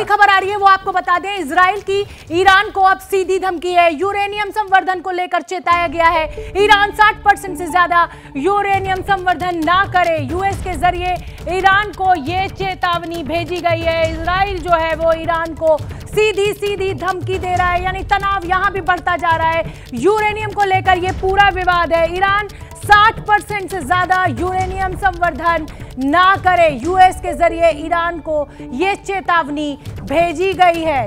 बड़ी खबर आ रही है, वो आपको बता दें इसराइल की ईरान को अब सीधी धमकी है। यूरेनियम संवर्धन को लेकर चेताया गया है। ईरान 60 परसेंट से ज़्यादा यूरेनियम संवर्धन ना करे। यूएस के ज़रिए ईरान को ये चेतावनी भेजी गई है। इसराइल जो है, वो ईरान को सीधी सीधी धमकी दे रहा है। यानी तनाव यहाँ भी बढ़ता जा रहा है। यूरेनियम को लेकर यह पूरा विवाद है। ईरान 60 परसेंट से ज़्यादा यूरेनियम संवर्धन ना करे। यूएस के ज़रिए ईरान को यह चेतावनी भेजी गई है।